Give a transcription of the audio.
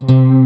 Mm-hmm.